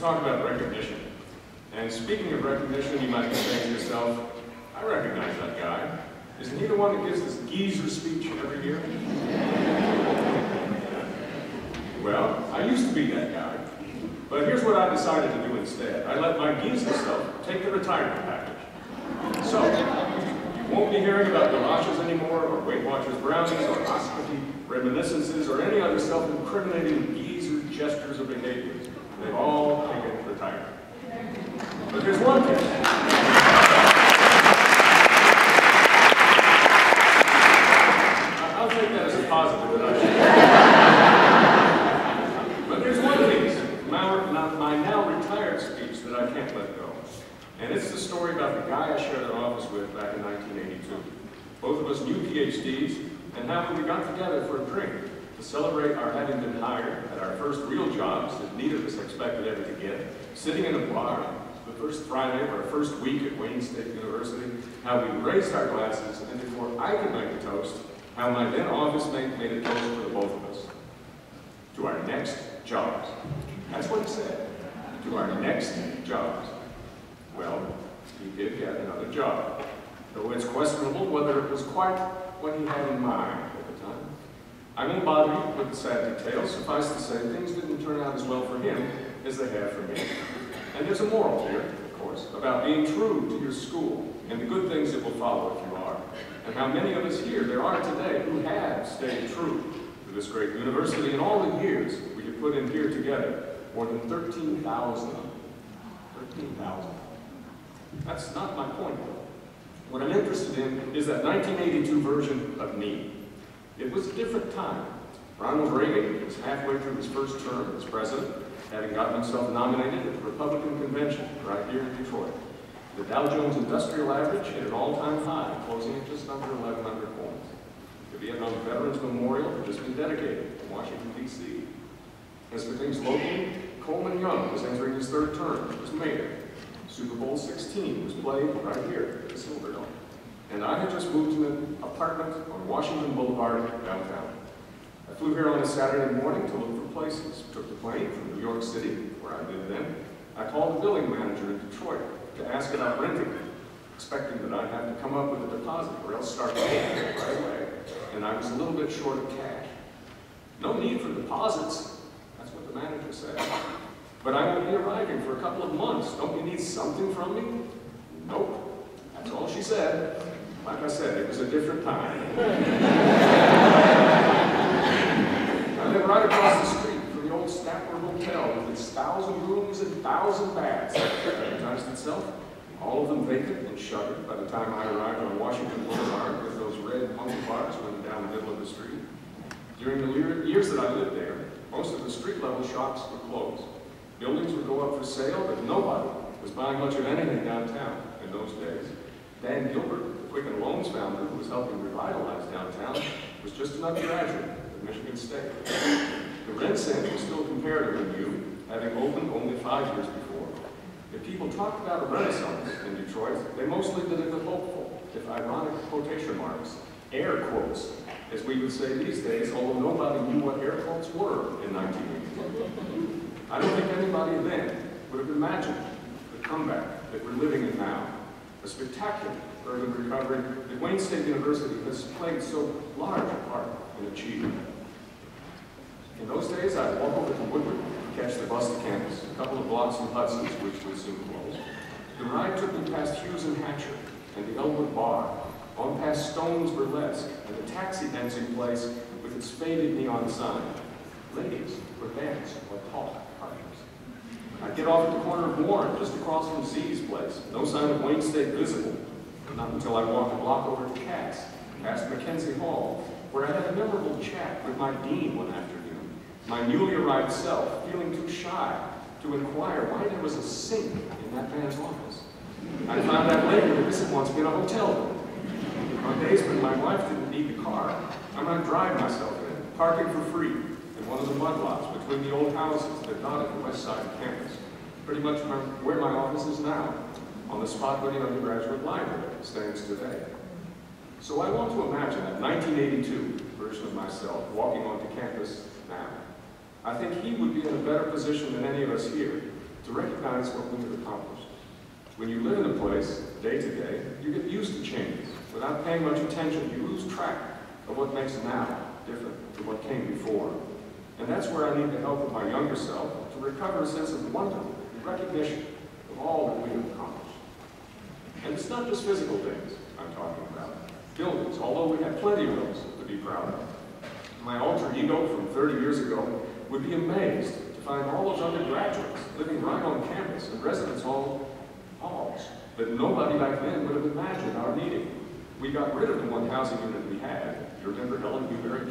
talk about recognition. And speaking of recognition, you might be saying to yourself, I recognize that guy. Isn't he the one that gives this geezer speech every year? well, I used to be that guy. But here's what I decided to do instead. I let my geezer self take the retirement package. So, you won't be hearing about garages anymore, or Weight Watchers brownies, or ospity reminiscences, or any other self-incriminating geezer gestures or behaviors. They've all taken retirement. But there's one I'll take that as a positive But there's one piece, my, my- now retired speech that I can't let go. And it's the story about the guy I shared an office with back in 1982. Both of us new PhDs, and how we got together for a drink to celebrate our having been hired at our first real jobs that neither of us expected ever to get, sitting in a bar the first Friday of our first week at Wayne State University, how we raised our glasses, and before I could make a toast, how my then office mate made a toast for the both of us. To our next jobs. That's what he said. To our next jobs. Well, he did get another job, though it's questionable whether it was quite what he had in mind. I won't bother you with the sad details. Suffice to say, things didn't turn out as well for him as they have for me. And there's a moral here, of course, about being true to your school and the good things that will follow if you are. And how many of us here there are today who have stayed true to this great university in all the years we have put in here together. More than 13,000 of them. 13,000. That's not my point, though. What I'm interested in is that 1982 version of me. It was a different time. Ronald Reagan was halfway through his first term as president, having gotten himself nominated at the Republican convention right here in Detroit. The Dow Jones Industrial Average hit an all-time high, closing at just under 1,100 points. The Vietnam Veterans Memorial had just been dedicated in Washington, D.C. As for things locally, Coleman Young was entering his third term as mayor. Super Bowl 16 was played right here at the Silverdome. And I had just moved to an apartment on Washington Boulevard downtown. I flew here on a Saturday morning to look for places. Took the plane from New York City, where I lived then. I called the billing manager in Detroit to ask about renting, expecting that I'd have to come up with a deposit or else start paying right away. And I was a little bit short of cash. No need for deposits, that's what the manager said. But I won't be arriving for a couple of months. Don't you need something from me? Nope. That's all she said. Like I said, it was a different time. I live right across the street from the old Statler Hotel with its thousand rooms and thousand baths. Advertised itself. All of them vacant and shuttered by the time I arrived on Washington Boulevard with those red monkey bars running down the middle of the street. During the years that I lived there, most of the street-level shops were closed. Buildings would go up for sale, but nobody was buying much of anything downtown in those days. Dan Gilbert, Quicken Loans founder who was helping revitalize downtown, was just an undergraduate at Michigan State. The Ren Center was still comparatively new, having opened only five years before. If people talked about a renaissance in Detroit, they mostly did it with hopeful, if ironic quotation marks, air quotes, as we would say these days, although nobody knew what air quotes were in 1982. I don't think anybody then would have imagined the comeback that we're living in now. A spectacular urban recovery that Wayne State University has played so large a part in achieving. In those days, I'd walk over to Woodward, catch the bus to campus, a couple of blocks from Hudson's, which would soon close. The ride took me past Hughes and Hatcher and the Elwood Bar, on past Stone's Burlesque and the taxi dancing place with its faded neon sign. Ladies would dance or talk partners. I'd get off at the corner of Warren, just across from Z's place. No sign of Wayne State visible. Not until I walked a block over to Cass, past Mackenzie Hall, where I had a memorable chat with my dean one afternoon. My newly arrived self, feeling too shy to inquire why there was a sink in that man's office. I found out later that this had once been a hotel room. On days when my wife didn't need the car, I might drive myself in, parking for free in one of the mud lots between the old houses that dotted the west side of campus. Pretty much where my office is now, on the spot where the undergraduate library stands today. So I want to imagine that 1982 version of myself walking onto campus now. I think he would be in a better position than any of us here to recognize what we have accomplished. When you live in a place, day to day, you get used to changes. Without paying much attention, you lose track of what makes now different to what came before. And that's where I need the help of my younger self to recover a sense of wonder and recognition of all that we have. And it's not just physical things I'm talking about. Buildings, although we have plenty of those to be proud of. My alter ego from 30 years ago would be amazed to find all those undergraduates living right on campus in residence hall halls that nobody back then would have imagined our needing. We got rid of the one housing unit we had. You remember Helen Newberry?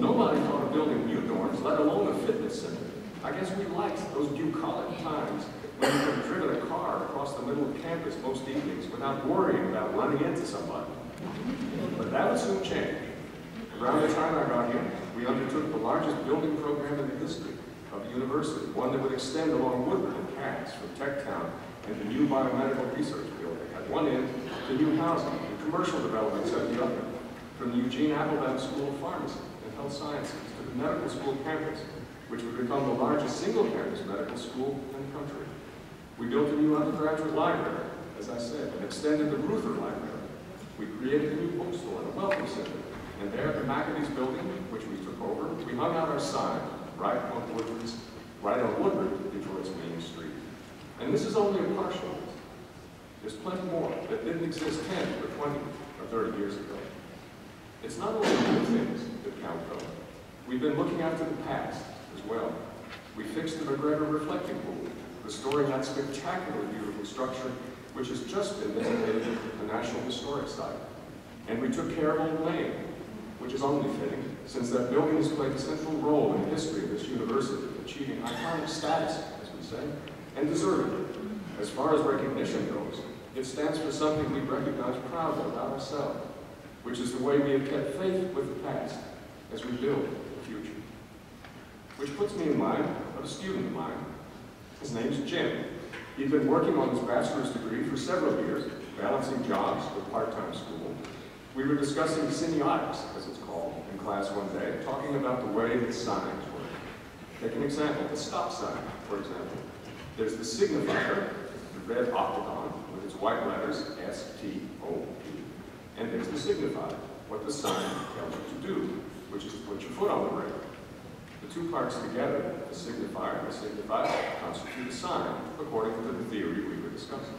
Nobody thought of building new dorms, let alone a fitness center. I guess we liked those bucolic times when could have driven a car across the middle of campus most evenings without worrying about running into somebody. But that would soon change. Around the time I got here, we undertook the largest building program in the history of the university, one that would extend along Woodward and Cass from Techtown and the new biomedical research building at one end to new housing and commercial developments at the other, from the Eugene Applebaum School of Pharmacy and Health Sciences to the medical school campus, which would become the largest single-campus medical school in the country. We built a new undergraduate library, as I said, and extended the Reuther Library. We created a new bookstore and a welcome center. And there at the Maccabees building, which we took over, we hung out our sign right on Woodward's, right on Woodward, Detroit's main street. And this is only a partial list. There's plenty more that didn't exist 10 or 20 or 30 years ago. It's not only new things that count though. We've been looking after the past as well. We fixed the McGregor reflecting pool, restoring that spectacular beautiful structure which has just been designated a National Historic Site. And we took care of Old Main, which is only fitting, since that building has played a central role in the history of this university, achieving iconic status, as we say, and deservedly. As far as recognition goes, it stands for something we recognize proudly about ourselves, which is the way we have kept faith with the past as we build the. Which puts me in mind of a student of mine. His name's Jim. He'd been working on his bachelor's degree for several years, balancing jobs with part-time school. We were discussing semiotics, as it's called, in class one day, talking about the way that signs work. Take an example, the stop sign, for example. There's the signifier, the red octagon, with its white letters S-T-O-P. And there's the signifier, what the sign tells you to do, which is to put your foot on the brake. The two parts together, the signifier and the signified, constitute a sign, according to the theory we were discussing.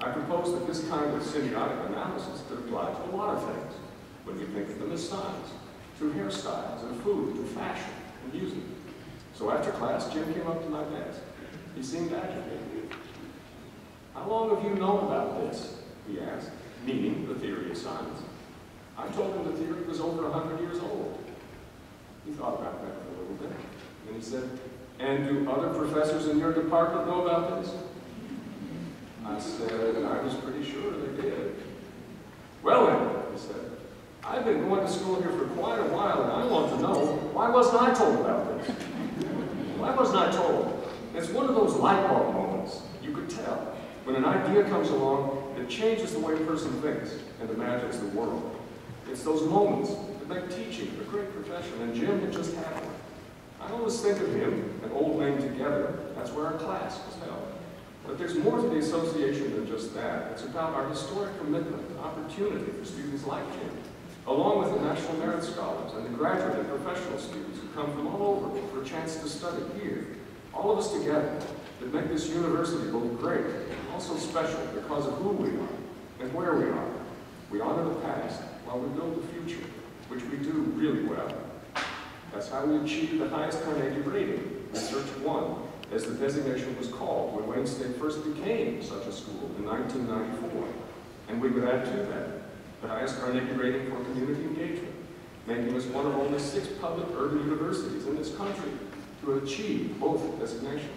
I propose that this kind of semiotic analysis could apply to a lot of things when we think of them as signs, to hairstyles and food and fashion and music. So after class, Jim came up to my desk. He seemed agitated. How long have you known about this? He asked, meaning the theory of signs. I told him the theory was over a hundred years old. He thought about that for a little bit. And he said, and do other professors in your department know about this? I said, I was pretty sure they did. Well then, he said, I've been going to school here for quite a while and I want to know, why wasn't I told about this? Why wasn't I told? It's one of those light bulb moments. You could tell. When an idea comes along, it changes the way a person thinks and imagines the world. It's those moments that make teaching a great profession, and Jim had just had one. I always think of him and Old Main together. That's where our class was held. But there's more to the association than just that. It's about our historic commitment and opportunity for students like Jim, along with the National Merit Scholars and the graduate and professional students who come from all over for a chance to study here. All of us together that make this university both great and also special because of who we are and where we are. We honor the past while we build the future, which we do really well. That's how we achieved the highest Carnegie rating, Research 1, as the designation was called when Wayne State first became such a school in 1994. And we would add to that the highest Carnegie rating for community engagement, making us one of only six public urban universities in this country to achieve both designations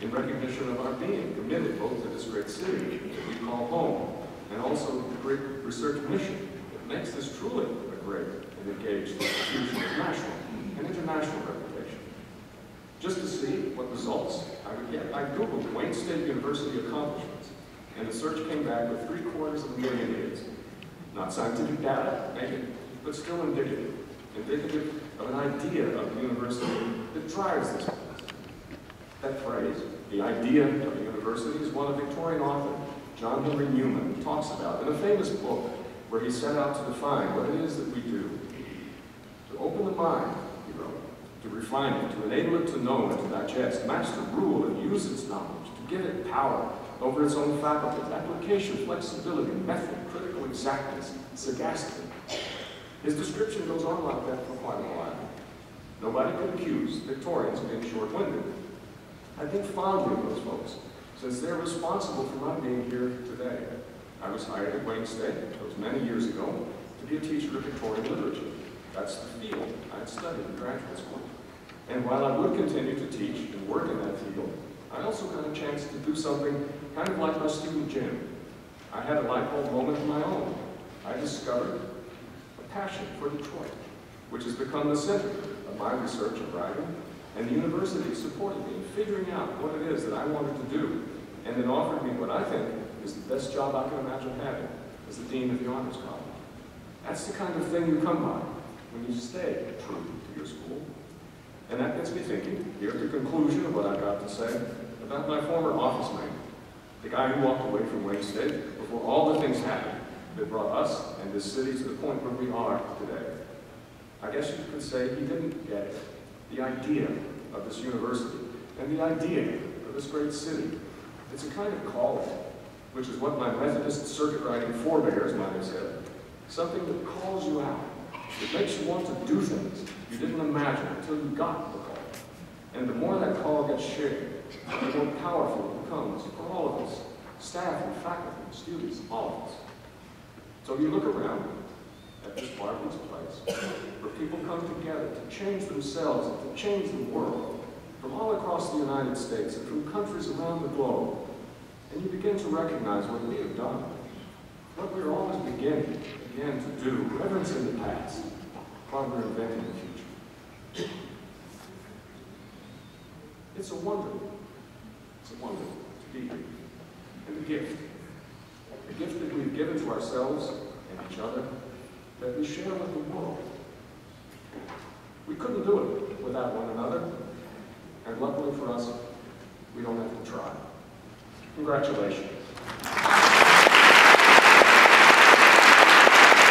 in recognition of our being committed both to this great city that we call home and also the great research mission that makes this truly a great and engaged institution of national and international reputation. Just to see what results I would get, I Googled Wayne State University accomplishments, and the search came back with three quarters of a million hits. Not scientific data, maybe, but still indicative, indicative of an idea of the university that drives this place. That phrase, the idea of a university, is one of Victorian author, John Henry Newman, talks about in a famous book where he set out to define what it is that we do. To open the mind, he wrote, to refine it, to enable it to know and to digest, the rule and use its knowledge, to give it power over its own faculties, application, flexibility, method, critical exactness, sagacity. His description goes on like that for quite a while. Nobody could accuse Victorians of being short-winded. I think fondly of those folks, since they're responsible for my being here today. I was hired at Wayne State, that was many years ago, to be a teacher of Victorian literature. That's the field I had studied in graduate school. And while I would continue to teach and work in that field, I also got a chance to do something kind of like my student Jim. I had a light bulb moment of my own. I discovered a passion for Detroit, which has become the center of my research and writing, and the university supported me in figuring out what it is that I wanted to do, and then offered me what I think is the best job I can imagine having as the dean of the honors college. That's the kind of thing you come by when you stay true to your school. And that gets me thinking, here at the conclusion of what I've got to say, about my former office mate, the guy who walked away from Wayne State before all the things happened that brought us and this city to the point where we are today. I guess you could say he didn't get it. The idea of this university and the idea of this great city. It's a kind of calling, which is what my Methodist circuit riding forebears might have said. Something that calls you out. It makes you want to do things you didn't imagine until you got the call. And the more that call gets shared, the more powerful it becomes for all of us, staff and faculty, and students, all of us. So you look around at this marvelous place, where people come together to change themselves and to change the world from all across the United States and from countries around the globe. And you begin to recognize what we have done, what we're always beginning again to do, reverence in the past, while we're the future. It's a wonder. It's a wonder to be here. And a gift. A gift that we've given to ourselves and each other that we share with the world. We couldn't do it without one another, and luckily for us, we don't have to try. Congratulations.